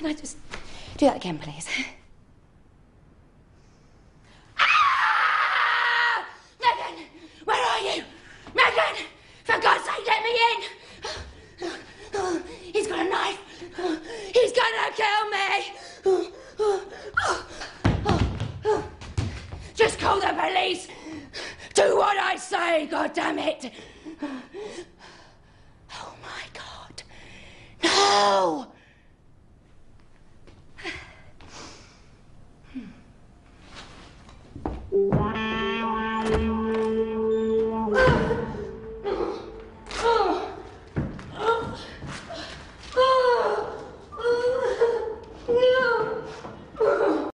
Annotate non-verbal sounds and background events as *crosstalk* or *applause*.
Can I just do that again, please? *laughs* Ah! Megan! Where are you? Megan! For God's sake, let me in! He's got a knife! He's gonna kill me! Just call the police! Do what I say, God damn it! Oh my God! No!